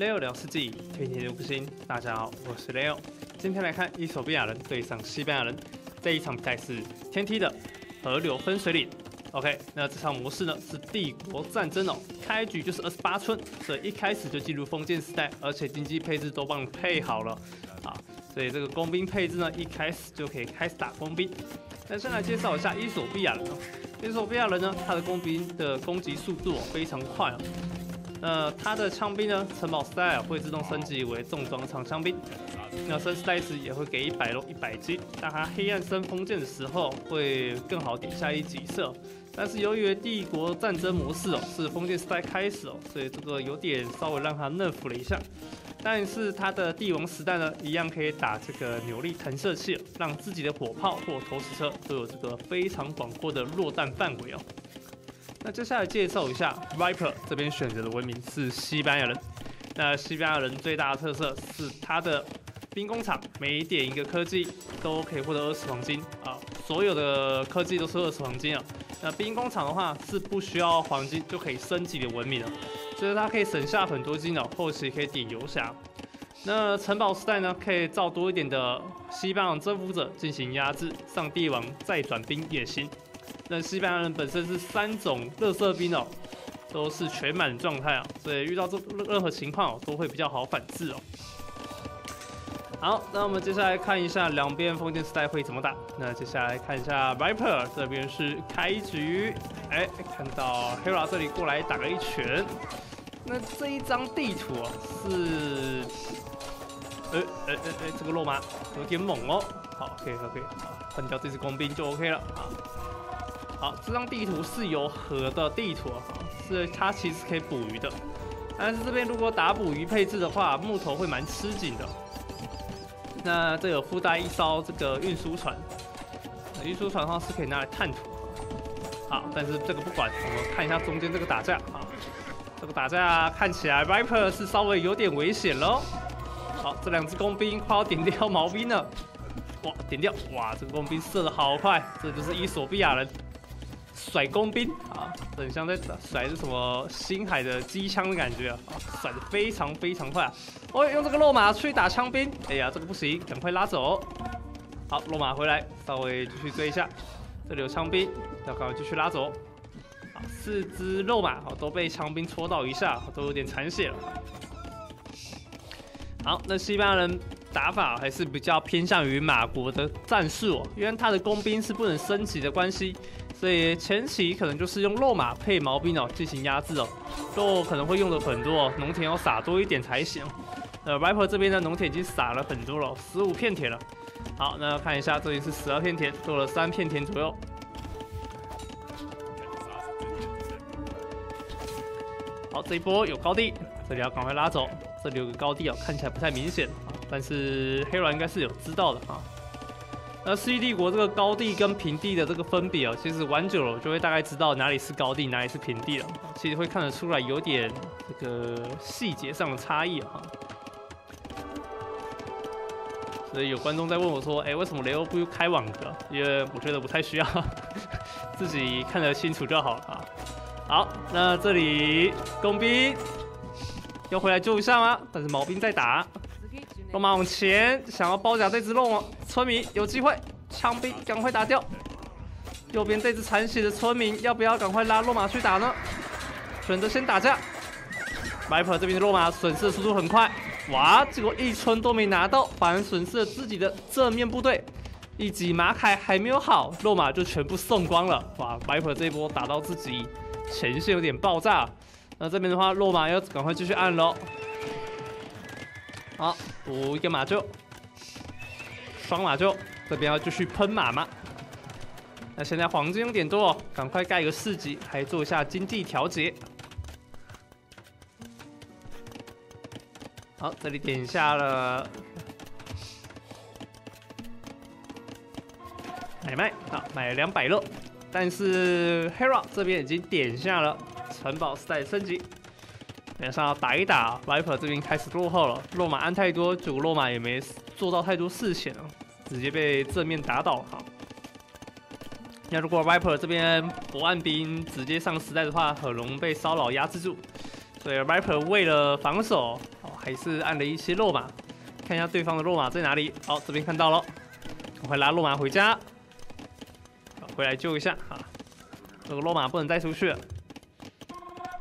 Leo 聊世纪，天天都更新。大家好，我是 Leo。今天来看伊索比亚人对上西班牙人，这一场比赛是天梯的河流分水岭。OK，那这场模式呢是帝国战争哦，开局就是二十八村，所以一开始就进入封建时代，而且经济配置都帮你配好了啊，所以这个工兵配置呢一开始就可以开始打工兵。那先来介绍一下伊索比亚人哦，伊索比亚人呢，他的工兵的攻击速度非常快哦。那他的枪兵呢？城堡 style 会自动升级为重装长枪兵，那升 style 也会给一百肉一百斤。但他黑暗升封建的时候会更好点下一级色。但是由于帝国战争模式哦是封建时代开始哦，所以这个有点稍微让他 nerf 了一下。但是他的帝王时代呢，一样可以打这个扭力弹射器，让自己的火炮或投石车都有这个非常广阔的落弹范围哦。那接下来介绍一下 Viper 这边选择的文明是西班牙人。那西班牙人最大的特色是它的兵工厂，每点一个科技都可以获得二十黄金啊，所有的科技都是二十黄金啊。那兵工厂的话是不需要黄金就可以升级的文明了，所以它可以省下很多金哦，后期可以点游侠。那城堡时代呢，可以造多一点的西班牙征服者进行压制，上帝王再转兵也行。那西班牙人本身是三种热色兵哦，都是全满状态啊，所以遇到这任何情况哦，都会比较好反制哦。好，那我们接下来看一下两边封建时代会怎么打。那接下来看一下 Viper 这边是开局，哎，看到 Hera 这里过来打了一拳。那这一张地图哦是，哎哎哎哎，这个落马有点猛哦。好，OK OK，好，分掉这只工兵就 OK 了啊。好，这张地图是有河的地图啊，是它其实可以捕鱼的，但是这边如果打捕鱼配置的话，木头会蛮吃紧的。那这有附带一艘这个运输船，运输船的话是可以拿来探土。好，但是这个不管，我们看一下中间这个打架啊，这个打架看起来 Viper 是稍微有点危险喽。好，这两只工兵快要点掉毛兵了，哇，点掉，哇，这个工兵射的好快，这就是伊索比亚人。甩工兵啊，很像在甩着什么星海的机枪的感觉啊，甩的非常非常快啊！哦，用这个落马去打枪兵，哎呀，这个不行，赶快拉走。好，落马回来，稍微继续追一下，这里有枪兵，要赶快继续拉走。好，四只肉马好都被枪兵戳到一下，都有点残血了。好，那西班牙人打法还是比较偏向于马国的战术哦，因为他的工兵是不能升级的关系。所以前期可能就是用肉马配毛兵哦进行压制哦，肉可能会用的很多哦，农田要撒多一点才行。呃，Viper 这边的农田已经撒了很多了，十五片田了。好，那看一下这里是十二片田，做了三片田左右。好，这一波有高地，这里要赶快拉走。这里有个高地哦，看起来不太明显，但是黑卵应该是有知道的啊那 C 帝国这个高地跟平地的这个分别哦，其实玩久了就会大概知道哪里是高地，哪里是平地了。其实会看得出来有点这个细节上的差异哈。所以有观众在问我说：“哎，为什么雷欧不开网格？”因为我觉得不太需要，自己看得清楚就好了啊。好，那这里工兵要回来救一下吗？但是毛兵在打。龙马往前，想要包夹这只龙王村民有机会，枪兵赶快打掉。右边这只残血的村民要不要赶快拉落马去打呢？选择先打架。Viper 这边的落马损失的速度很快，哇，结果一村都没拿到，反而损失了自己的正面部队。一级马凯还没有好，落马就全部送光了。哇，Viper 这一波打到自己前线有点爆炸。那这边的话，落马要赶快继续按喽。好，补一个马厩，双马厩，这边要继续喷马吗？那现在黄金有点多，赶快盖一个四级，还做一下经济调节。好，这里点下了买卖，好，买了两百乐，但是 Hera 这边已经点下了城堡赛升级。脸上要打一打，Viper 这边开始落后了。落马按太多，结果落马也没做到太多事情，直接被正面打倒哈。那如果 Viper 这边不按兵直接上时代的话，很容易被骚扰压制住。所以 Viper 为了防守，还是按了一些落马，看一下对方的落马在哪里。好，这边看到了，赶快拉落马回家，回来救一下啊！这个落马不能再出去了。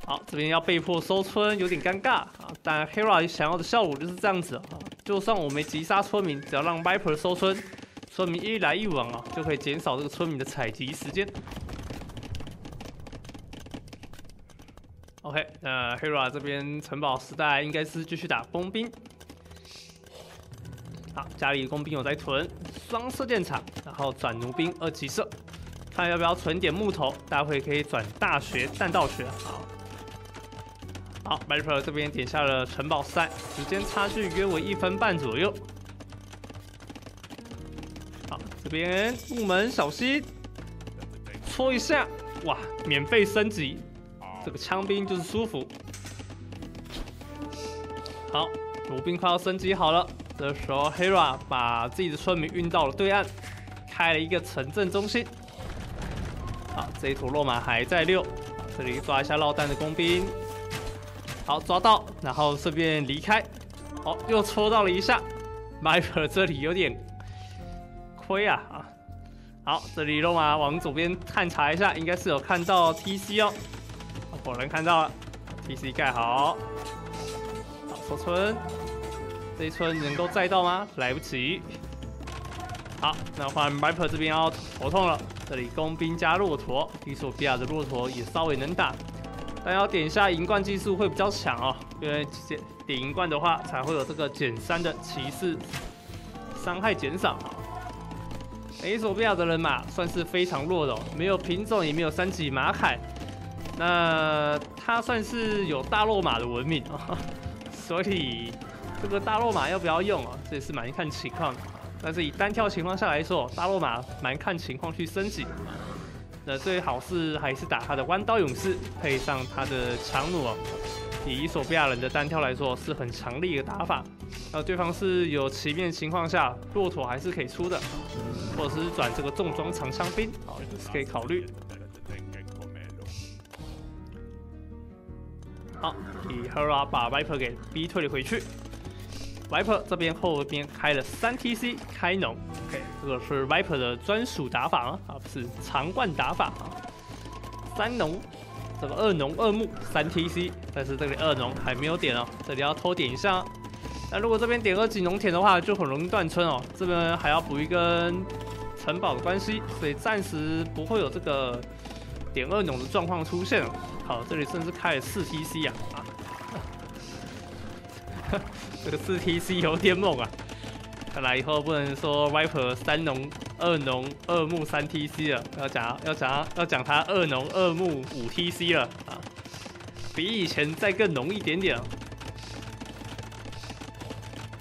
好，这边要被迫收村，有点尴尬啊。但 Hera 想要的效果就是这样子啊，就算我没击杀村民，只要让 Viper 收村，村民一来一往啊，就可以减少这个村民的采集时间。OK，那 Hera 这边城堡时代应该是继续打工兵。好，家里工兵有在囤双射箭场，然后转弩兵二级射，看要不要存点木头，待会可以转大学弹道学。好，好，Viper 这边点下了城堡三，时间差距约为一分半左右。好，这边木门小心，戳一下，哇，免费升级。这个枪兵就是舒服。好，弩兵快要升级好了。这时候，Hera 把自己的村民运到了对岸，开了一个城镇中心。好，这一坨落马还在溜。这里抓一下落弹的工兵。好，抓到，然后顺便离开。好，又戳到了一下。Viper 这里有点亏啊啊！好，这里落马往左边探查一下，应该是有看到 TC 哦。果然看到了，TC 盖好，好收村，这一村能够载到吗？来不及。好，那换 Viper 这边要头痛了，这里工兵加骆驼，伊索比亚的骆驼也稍微能打，但要点一下银冠技术会比较强哦，因为点点银冠的话才会有这个减三的骑士伤害减少。伊索比亚的人马算是非常弱的，没有品种也没有三级马凯。那他算是有大落马的文明啊，所以这个大落马要不要用啊？这也是蛮看情况的。但是以单挑情况下来说，大落马蛮看情况去升级。那最好是还是打他的弯刀勇士，配上他的强弩啊。以伊索比亚人的单挑来说，是很强力的打法。那对方是有骑面情况下，骆驼还是可以出的，或者是转这个重装长枪兵，哦也是可以考虑。好，以 Hera 把 Viper 给逼退了回去。Viper 这边后边开了三 TC 开农，OK，这个是 Viper 的专属打法啊，啊不是长冠打法啊。三农，这个二农二木三 TC，但是这里二农还没有点哦，这里要偷点一下。那如果这边点二级农田的话，就很容易断村哦。这边还要补一根城堡的关系，所以暂时不会有这个点二农的状况出现。好，这里甚至开了四 TC 啊！啊，这个四 TC 有点猛啊！看来以后不能说 Viper 三农二农二木三 TC 了，要讲要讲要讲它二农二木五 TC 了啊！比以前再更浓一点点。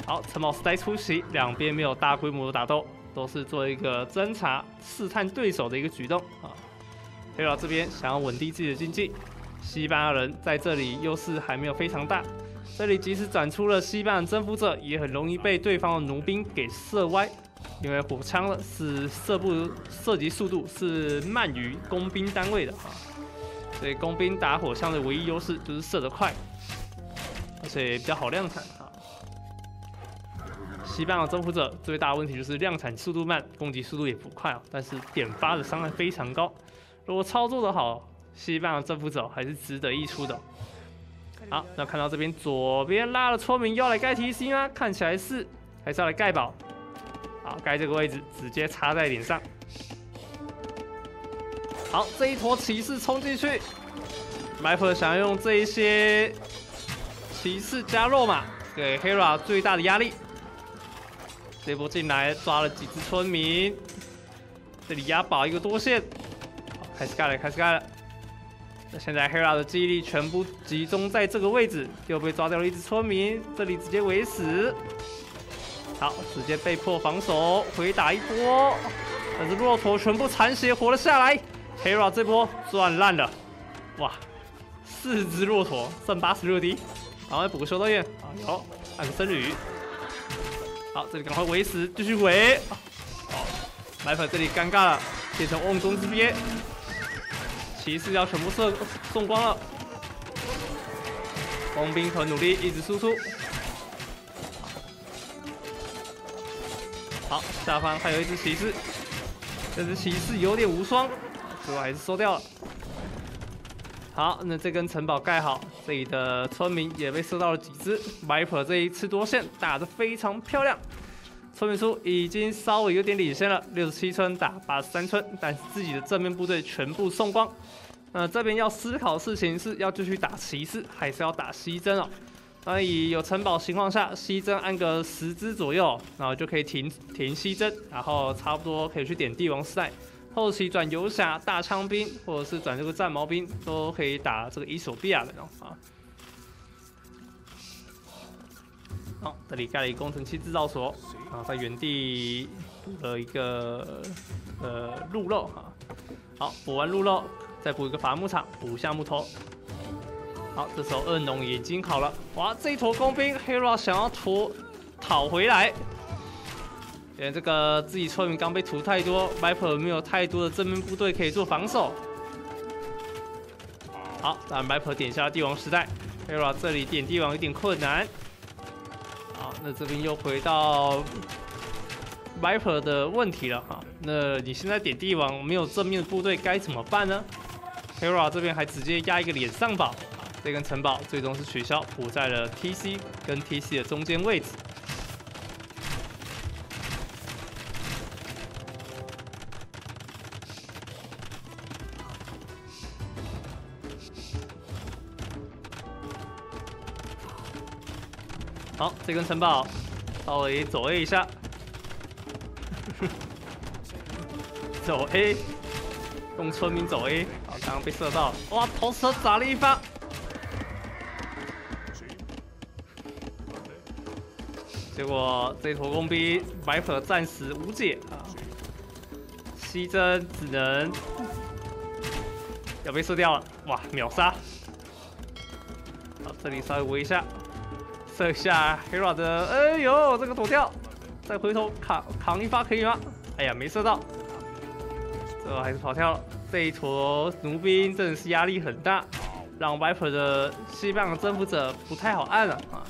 好，陈老师在出席，两边没有大规模的打斗，都是做一个侦查试探对手的一个举动啊。黑佬这边想要稳定自己的经济。西班牙人在这里优势还没有非常大，这里即使展出了西班牙征服者，也很容易被对方的弩兵给射歪，因为火枪是射不射击速度是慢于工兵单位的啊，所以工兵打火枪的唯一优势就是射得快，而且比较好量产啊。西班牙征服者最大问题就是量产速度慢，攻击速度也不快啊，但是点发的伤害非常高，如果操作的好。西班牙征服者还是值得一出的。好，那看到这边左边拉了村民要来盖 TC 吗？看起来是，还是要来盖堡。好，盖这个位置直接插在脸上。好，这一坨骑士冲进去，Viper 想要用这一些骑士加肉马给 Hera 最大的压力。这波进来抓了几只村民，这里压宝一个多线。好，开始盖了，开始盖了。那现在 Hera 的记忆力全部集中在这个位置，又被抓掉了一只村民，这里直接围死。好，直接被迫防守，回打一波。但是骆驼全部残血活了下来，Hera 这波赚烂了。哇，四只骆驼剩八十六滴，赶快补个修道院。啊，有，按个僧侣。好，这里赶快围死，继续围。好，麦粉这里尴尬了，变成瓮中之鳖。骑士要全部射送光了。工兵很努力，一直输出。好，下方还有一只骑士，这只骑士有点无双，最后还是收掉了。好，那这根城堡盖好，这里的村民也被射到了几只。Viper 这一次多线打得非常漂亮。村民数已经稍微有点领先了，六十七村打八十三村，但是自己的正面部队全部送光。那这边要思考事情是要继续打骑士，还是要打西征哦？那以有城堡情况下，西征按个十只左右，然后就可以停停西征，然后差不多可以去点帝王时代，后期转游侠、大枪兵，或者是转这个战矛兵，都可以打这个伊索比亚的哦啊。好，这里盖了一个工程器制造所，然后在原地补了一个呃鹿肉哈。好，补完鹿肉。再补一个伐木场，补一下木头。好，这时候恶龙已经好了。哇，这一坨工兵，Hero 想要拖讨回来。因为这个自己村民刚被屠太多，Viper 没有太多的正面部队可以做防守。好，那 Viper 点下帝王时代，Hero 这里点帝王有点困难。那这边又回到。Viper 的问题了哈，那你现在点帝王没有正面的部队该怎么办呢？Hero 这边还直接压一个脸上堡，这根城堡最终是取消，补在了 TC 跟 TC 的中间位置。这根城堡稍微走 A 一下。走 A，用村民走 A，好，刚刚被射到，哇，投石砸了一发，结果这坨工兵白可暂时无解啊，西征只能要被射掉了，哇，秒杀，好，这里稍微围一下，这下 Hero 的，哎呦，这个躲掉，再回头扛扛一发可以吗？哎呀，没射到。呃，还是跑跳了。这一坨弩兵真的是压力很大，让 Viper 的西班牙征服者不太好按了啊。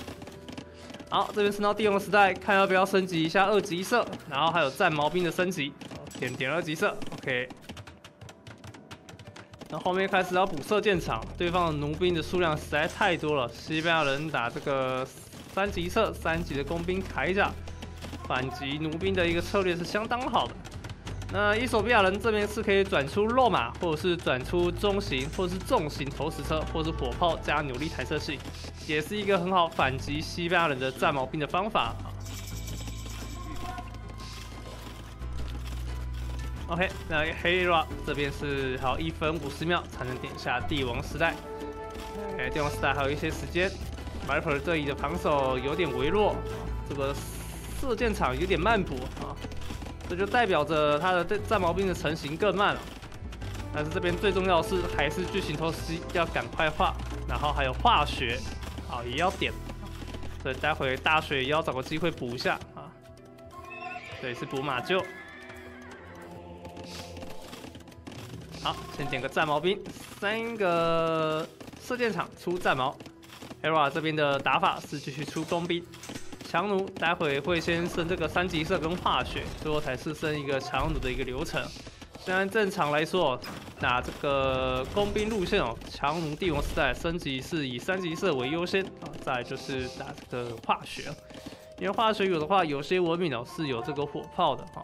好，这边升到帝王时代，看要不要升级一下二级射，然后还有战矛兵的升级，点点二级射，OK。那后面开始要补射箭场，对方的弩兵的数量实在太多了，西班牙人打这个三级射、三级的工兵铠甲反击弩兵的一个策略是相当好的。那伊索比亚人这边是可以转出肉马，或者是转出中型，或者是重型投石车，或者是火炮加扭力弹射器，也是一个很好反击西班牙人的战矛兵的方法。OK，那黑 a 这边是还有一分五十秒才能点下帝王时代。哎，帝王时代还有一些时间。Viper 这里的防守有点微弱，这个射箭场有点慢补啊。这就代表着他的战战矛兵的成型更慢了，但是这边最重要的是还是巨型投石机要赶快画，然后还有化学，好也要点，所以待会大水也要找个机会补一下啊。对，是补马厩。好，先点个战矛兵，三个射箭场出战矛，ERA 这边的打法是继续出工兵。强弩待会会先升这个三级射跟化学，最后才是升一个强弩的一个流程。虽然正常来说，打这个工兵路线哦，强弩帝王时代升级是以三级射为优先啊，再就是打这个化学，因为化学有的话，有些文明哦是有这个火炮的哈，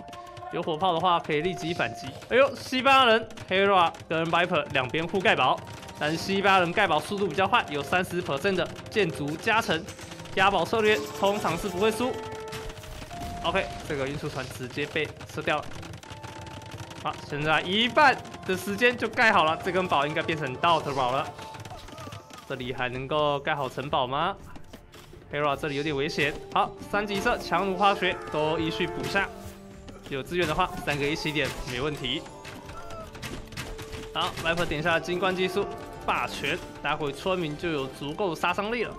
有火炮的话可以立即反击。哎呦，西班牙人 Hera 跟 Viper 两边互盖堡，但是西班牙人盖堡速度比较快，有三十 percent 的建筑加成。押宝策略通常是不会输。OK，这个运输船直接被吃掉了。好，现在一半的时间就盖好了，这根堡应该变成 Dot 堡了。这里还能够盖好城堡吗？Hero 这里有点危险。好，三级色强弩化学都依序补下。有资源的话，三个一起点没问题。好，Viper 点下金冠技术霸权，待会村民就有足够杀伤力了。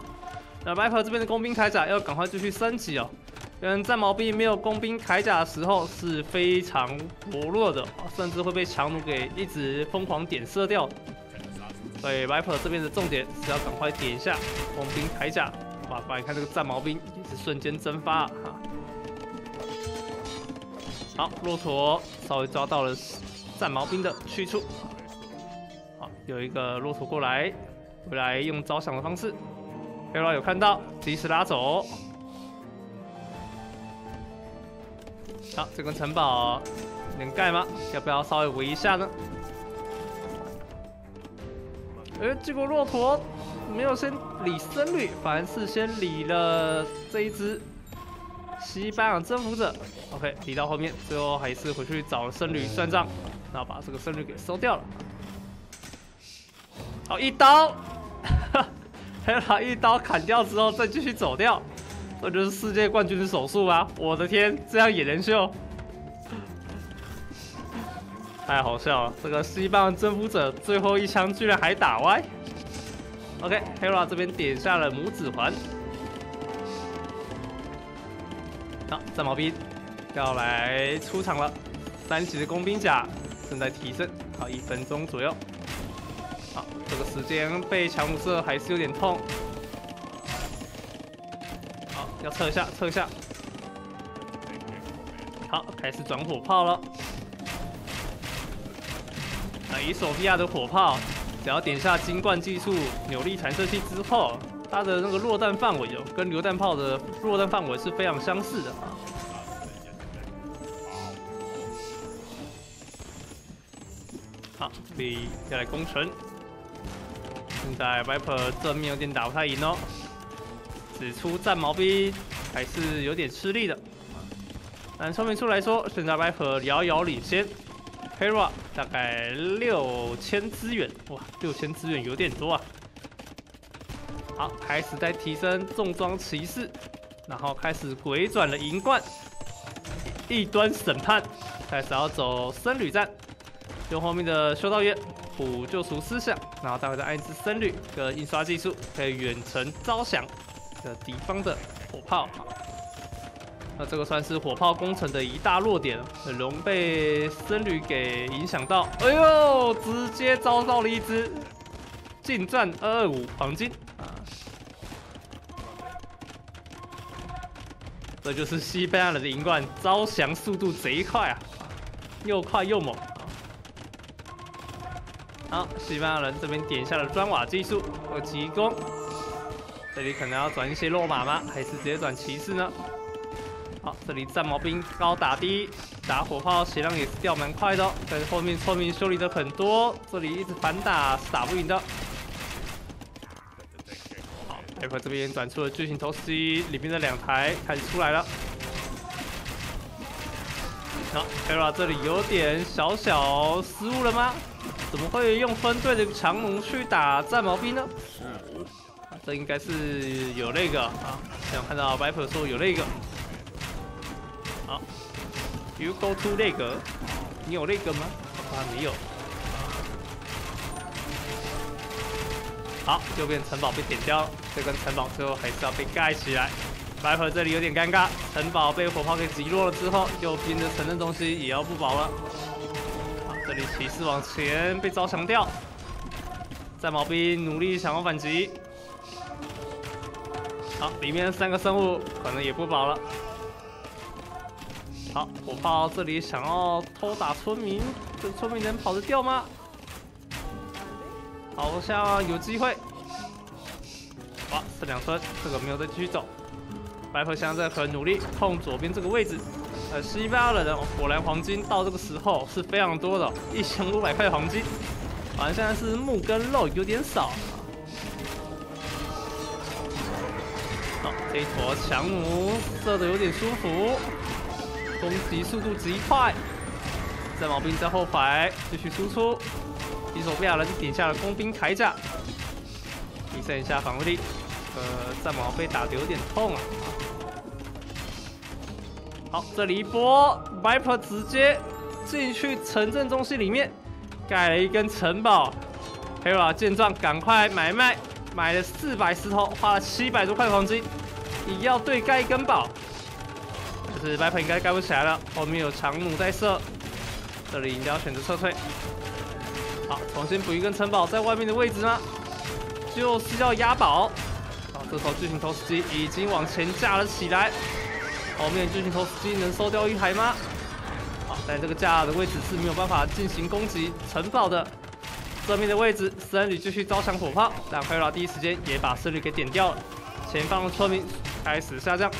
那白河这边的工兵铠甲要赶快继续升级哦，因为战矛兵没有工兵铠甲的时候是非常薄弱的，甚至会被强弩给一直疯狂点射掉。所以白河这边的重点是要赶快点一下工兵铠甲，哇！你看这个战矛兵也是瞬间蒸发哈。好，骆驼稍微抓到了战矛兵的去处。好，有一个骆驼过来，回来用招降的方式。黑佬有看到，及时拉走。好，这根城堡能盖吗？要不要稍微围一下呢？哎，结果骆驼没有先理僧侣，反而是先理了这一只西班牙征服者。OK，理到后面，最后还是回去找僧侣算账，然后把这个僧侣给收掉了。好，一刀，哈黑佬一刀砍掉之后，再继续走掉。这就是世界冠军的手速吗？我的天，这样也能秀？太好笑了！这个西班牙征服者最后一枪居然还打歪。OK，Hera 这边点下了拇指环。好，战矛兵要来出场了。三级的工兵甲正在提升，好，一分钟左右。好，这个时间被强弩射还是有点痛。好要撤一下，撤一下。好，开始转火炮了。那以索菲亚的火炮，只要点下金冠技术扭力弹射器之后，它的那个落弹范围哦，跟榴弹炮的落弹范围是非常相似的啊。好，这里要来攻城。现在 Viper 正面有点打不太赢哦。只出战矛兵还是有点吃力的。按说明书来说，现在白河遥遥领先。Hera 大概六千资源，哇，六千资源有点多啊。好，开始在提升重装骑士，然后开始鬼转了银冠，异端审判，开始要走僧侣战，用后面的修道院补救赎思想，然后待会再按一支僧侣跟印刷技术，可以远程招降。的敌方的火炮，那这个算是火炮工程的一大弱点，很容易被僧侣给影响到。哎呦，直接遭到了一只近战二二五黄金这就是西班牙人的银冠，招降速度贼快啊，又快又猛。好，西班牙人这边点下了砖瓦技术和急攻。这里可能要转一些落马吗？还是直接转骑士呢？好，这里战矛兵高打低，打火炮血量也是掉蛮快的哦。但是后面村民修理的很多，这里一直反打是打不赢的。好，艾克这边转出了巨型投石机，里面的两台开始出来了。好，Hera 这里有点小小失误了吗？怎么会用分队的强弩去打战矛兵呢？这应该是有那个啊，想看到 Viper 说有那个，好，You go to 那个，你有那个吗？啊，没有。好，右边城堡被点掉了，这根城堡最后还是要被盖起来。Viper 这里有点尴尬，城堡被火炮给击落了之后，右边的城镇东西也要不保了。好，这里骑士往前被招降掉，战矛兵努力想要反击。好，里面三个生物可能也不保了。好，火炮这里想要偷打村民，这村民能跑得掉吗？好像有机会。哇，是两分，这个没有再继续走。白河现在很努力控左边这个位置。呃，西班牙人火蓝黄金到这个时候是非常多的，一千五百块黄金。反正现在是木跟肉有点少。这一坨强弩射的有点舒服，攻击速度极快。在毛兵在后排继续输出，伊索比亚人点下了工兵铠甲，提升一下防御力。呃，战矛被打的有点痛啊。好，这里一波，Viper 直接进去城镇中心里面盖了一根城堡。Hera 见状，赶快买卖，买了四百石头，花了七百多块黄金。你要对盖一根堡，可是白粉应该盖不起来了。后面有长弩在射，这里一定要选择撤退。好，重新补一根城堡在外面的位置吗？就是要压堡。好，这时候巨型投石机已经往前架了起来。后面巨型投石机能收掉一台吗？但这个架的位置是没有办法进行攻击城堡的。这边的位置，森女继续招降火炮，但快佬第一时间也把森女给点掉了。前方的村民开始下降。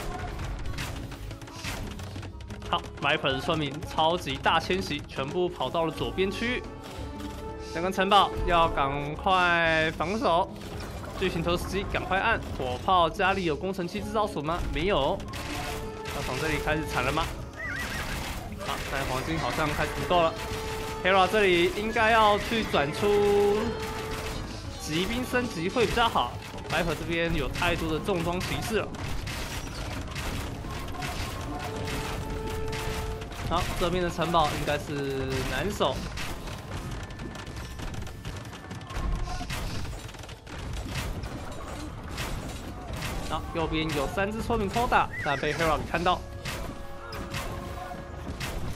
好买粉的村民超级大迁徙，全部跑到了左边区域。两个城堡要赶快防守。巨型投石机赶快按火炮，家里有工程器制造所吗？没有。要从这里开始铲了吗？好，但黄金好像开始不够了。Hera 这里应该要去转出骑兵升级会比较好。白河这边有太多的重装骑士了。好，这边的城堡应该是难守。右边有三只村民偷打，但被 Hera 看到。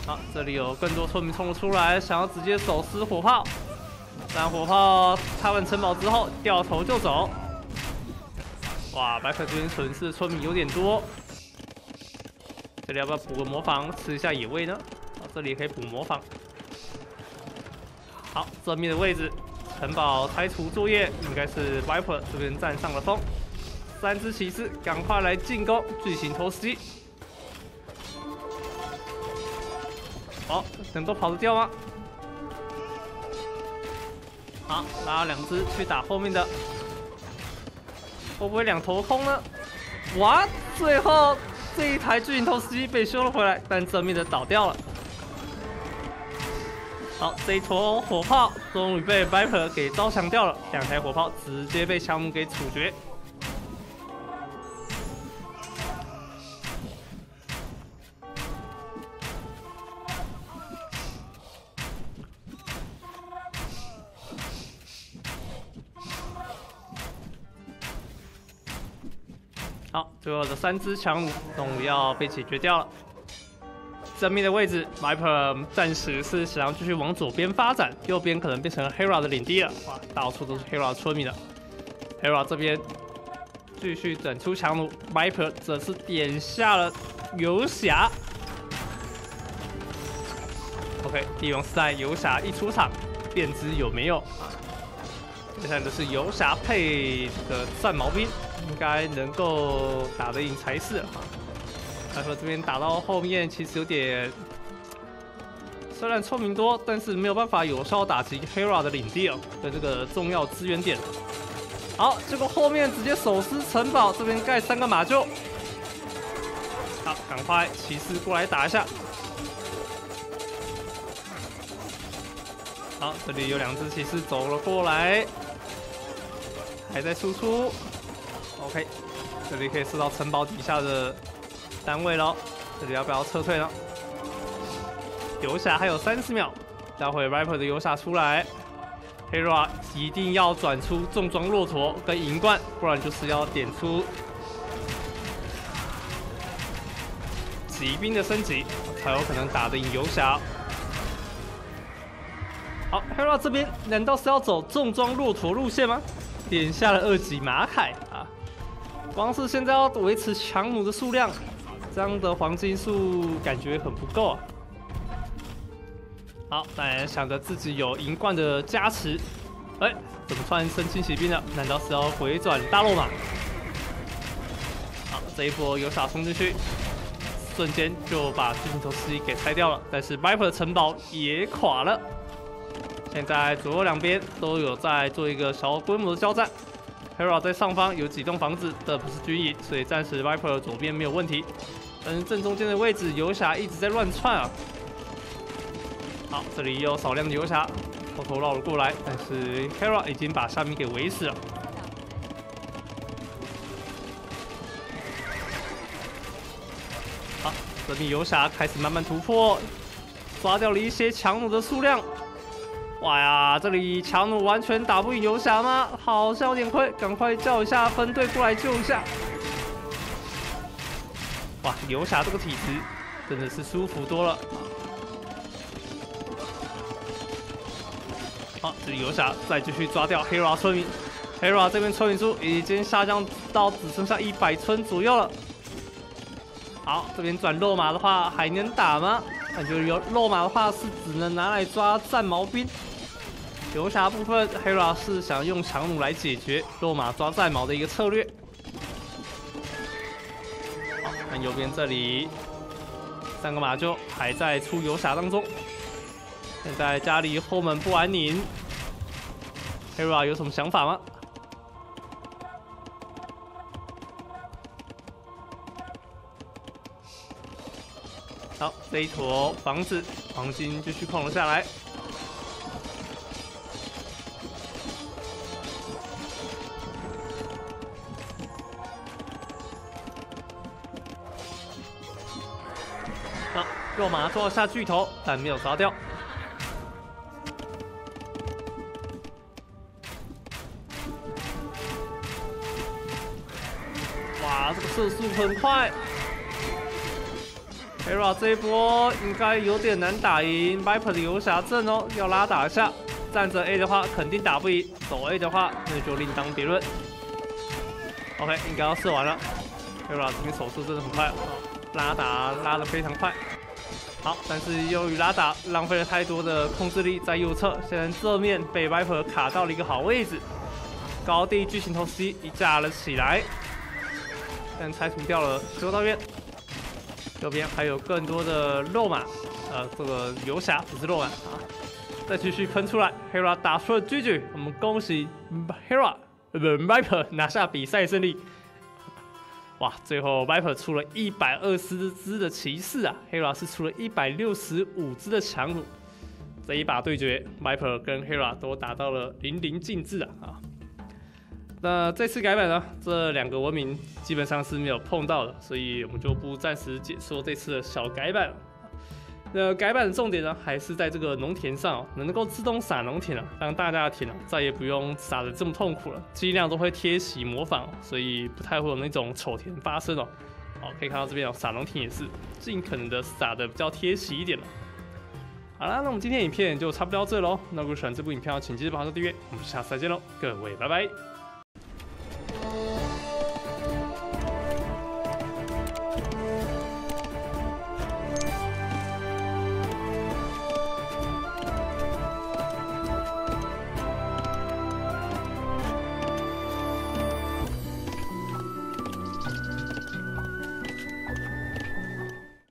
好，这里有更多村民冲了出来，想要直接手撕火炮，但火炮插完城堡之后掉头就走。哇，白可这边损失村民有点多，这里要不要补个魔防吃一下野味呢？啊，这里可以补魔防。好，正面的位置，城堡拆除作业应该是 Viper 这边占上了风。三只骑士赶快来进攻巨型投石机。好，能够跑得掉吗？好，拉两只去打后面的，会不会两头空呢？哇，最后这一台巨型投石机被修了回来，但正面的倒掉了。好，这一坨火炮终于被 Viper 给招降掉了，两台火炮直接被强弩给处决。三只强弩终于要被解决掉了。正面的位置，Viper 暂时是想要继续往左边发展，右边可能变成 Hera 的领地了。哇，到处都是 Hera 村民了。Hera 这边继续整出强弩，Viper 则是点下了游侠。OK，帝王时代游侠一出场，便知有没有啊？接下来的是游侠配的战矛兵。应该能够打得赢才是哈。他说这边打到后面其实有点，虽然聪明多，但是没有办法有效打击 Hera 的领地哦，的这个重要资源点。好，结果后面直接手撕城堡，这边盖三个马厩。好，赶快骑士过来打一下。好，这里有两只骑士走了过来，还在输出。OK，这里可以射到城堡底下的单位喽。这里要不要撤退呢？游侠还有三十秒，待会 Viper 的游侠出来，Hera 一定要转出重装骆驼跟银冠，不然就是要点出骑兵的升级，才有可能打得赢游侠。好，Hera 这边难道是要走重装骆驼路线吗？点下了二级马凯啊！光是现在要维持强弩的数量，这样的黄金数感觉很不够啊。好，当然想着自己有银冠的加持，哎，怎么突然升轻骑兵了？难道是要回转大落马？好，这一波有傻冲进去，瞬间就把巨型头司机给拆掉了。但是 Viper 的城堡也垮了。现在左右两边都有在做一个小规模的交战。Hera 在上方有几栋房子这不是军营，所以暂时 Viper 左边没有问题。但是正中间的位置游侠一直在乱窜啊。好，这里有少量的游侠偷偷绕了过来，但是 Hera 已经把下面给围死了。好，这边游侠开始慢慢突破，抓掉了一些强弩的数量。哇呀，这里强弩完全打不赢游侠吗？好像有点亏，赶快叫一下分队过来救一下。哇，游侠这个体质真的是舒服多了。好，这里游侠再继续抓掉 Hera 村民，Hera 这边村民数已经下降到只剩下一百村左右了。好，这边转落马的话还能打吗？感觉有肉马的话是只能拿来抓战矛兵。游侠部分，Hera 是想用强弩来解决肉马抓战矛的一个策略。看右边这里，三个马厩还在出游侠当中。现在家里后门不安宁，Hera 有什么想法吗？好，这一坨房子黄金继续控了下来。马抓下巨头，但没有杀掉。哇，这个射速很快。Hera 这一波应该有点难打赢 Viper 的游侠阵哦，要拉打一下。站着 A 的话肯定打不赢，走 A 的话那就另当别论。OK，应该要射完了。Hera 这边手速真的很快，拉打拉的非常快。好，但是由于拉达浪费了太多的控制力在右侧，现在这面被 Viper 卡到了一个好位置。高地巨型头 C 一架了起来，但拆除掉了修道院。右边还有更多的肉马，呃，这个游侠不是肉马啊，再继续喷出来，Hera 打出了 GG，我们恭喜 Hera，不 Viper 拿下比赛胜利。哇，最后 Viper 出了一百二十只的骑士啊，Hera 是出了一百六十五只的强弩。这一把对决，Viper 跟 Hera 都达到了淋漓尽致啊啊！那这次改版呢，这两个文明基本上是没有碰到的，所以我们就不暂时解说这次的小改版了。那改版的重点呢，还是在这个农田上，能够自动撒农田了，让大家的田啊再也不用撒的这么痛苦了，尽量都会贴息模仿，所以不太会有那种丑田发生哦。好，可以看到这边哦，撒农田也是尽可能的撒的比较贴息一点了。好啦，那我们今天影片就差不多到这喽。那如果喜欢这部影片，请记得帮手订阅。我们下次再见喽，各位拜拜。